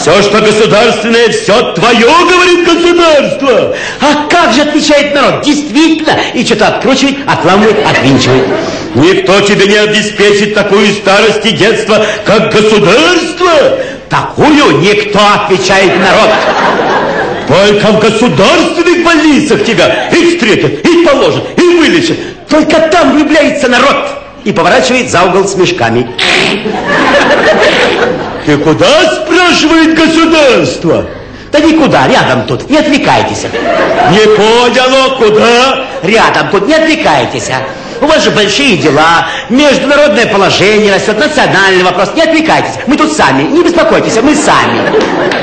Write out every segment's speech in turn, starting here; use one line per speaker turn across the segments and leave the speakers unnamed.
Все, что государственное, все твое, говорит государство.
А как же отвечает народ? Действительно. И что-то откручивает, отламывает, отвинчивает.
Никто тебе не обеспечит такую старость и детство, как государство.
Такую никто, отвечает народ.
Только в государственных больницах тебя и встретят, и положат, и вылечат.
Только там влюбляется народ. И поворачивает за угол с мешками.
Ты куда, спрашивает государство?
Да никуда, рядом тут, не отвлекайтесь.
Не понял, куда?
Рядом тут, не отвлекайтесь. У вас же большие дела, международное положение растет, национальный вопрос. Не отвлекайтесь, мы тут сами, не беспокойтесь, мы сами.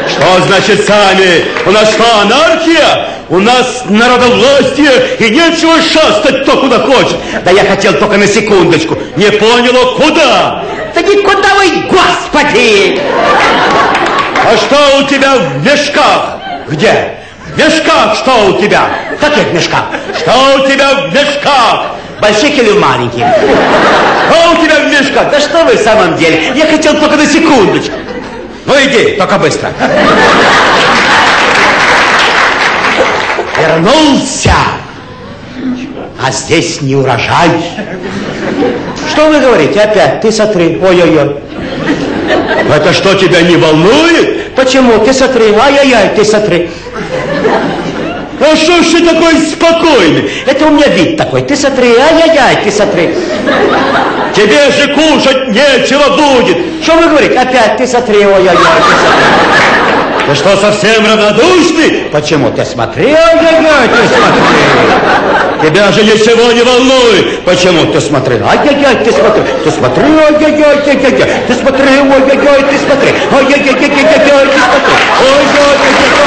Что значит сами? У нас что, анархия? У нас народовластие, и нечего шастать кто куда хочет.
Да я хотел только на секундочку.
Не понял, куда?
Да никуда вы, господи!
А что у тебя в мешках?
Где?
В мешках что у тебя?
Каких мешках?
Что у тебя в мешках?
Больших или маленьких?
Что у тебя в мешках?
Да что вы в самом деле? Я хотел только на секундочку.
Ну иди, только быстро.
Вернулся. А здесь не урожай. Что вы говорите опять? Ты смотри, ой-ой-ой.
Это что, тебя не волнует?
Почему? Ты смотри, ай-яй-яй, ты смотри.
А что ж ты такой спокойный?
Это у меня вид такой. Ты смотри, ай-яй-яй, ты смотри.
Тебе же кушать нечего будет.
Что вы говорите? Опять ты смотри, ой-ой-ой, ты смотри.
Ты что, совсем равнодушный?
Почему? Ты смотри, ай-яй-яй, ты смотри.
Тебя же ничего не волнует.
Почему? Ты смотри, ай-яй-яй, ты смотри. Ты смотри, ай-яй-яй, ай-яй-яй. Ты смотри, ой-яй-яй, ты смотри. Ай-яй-яй-яй, ты смотри. Ой-яй-яй-яй.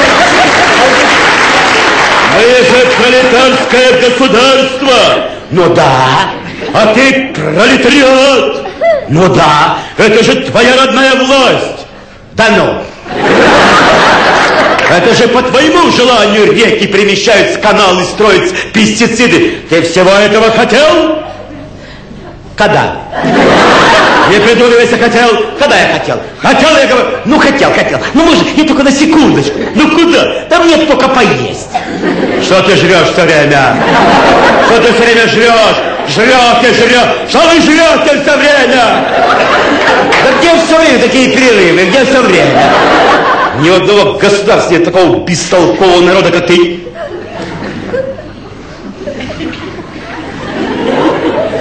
Мы же пролетарское государство.
Ну да.
А ты пролетариат.
Ну да.
Это же твоя родная власть.
Да ну.
Это же по твоему желанию реки перемещаются, каналы строятся, пестициды. Ты всего этого хотел?
Когда?
Не придуривайся, хотел.
Когда я хотел?
Хотел, я говорю.
Ну, хотел, хотел. Ну, может, я только на секундочку.
Ну, куда?
Да мне только поесть.
Что ты жрешь все время? Что ты все время жрешь? Жрешь и жрешь. Что вы жрете все время?
Да где все время такие перерывы? Где все время?
Ни одного государства нет такого бестолкового народа, как ты.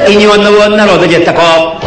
И ни одного народа нет такого.